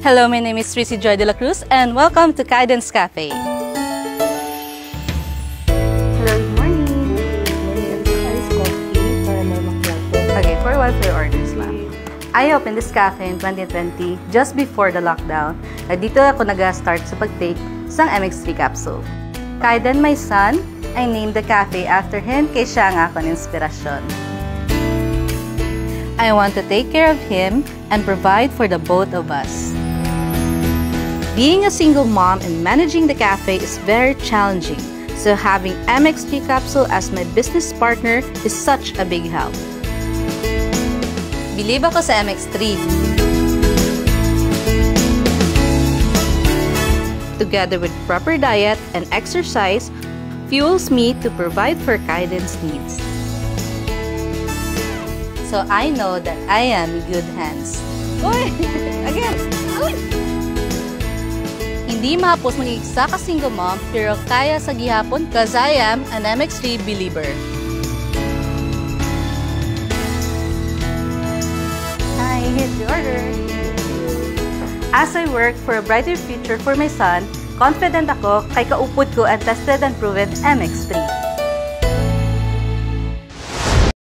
Hello, my name is Tracy Joy de la Cruz and welcome to Guidance Cafe. Hello, good morning. Good morning. Ice coffee para may macchiato. Okay, for what your orders, ma'am? I opened this cafe in 2020, just before the lockdown. At dito ako nag-start sa pag-take sang MX3 capsule. Kaiden, my son, I named the cafe after him kay siya nga akong inspirasyon. I want to take care of him and provide for the both of us. Being a single mom and managing the cafe is very challenging, so having MX3 Capsule as my business partner is such a big help. Believe ako sa MX3. Together with proper diet and exercise, fuels me to provide for guidance needs. So I know that I am in good hands. Uy! Again! Uy! Hindi mahapos maging isa ka single mom, pero kaya sa gihapon cause I am an MX3 believer. I hit the order. As I work for a brighter future for my son, confident ako kay kaupod ko ang tested and proven MX3.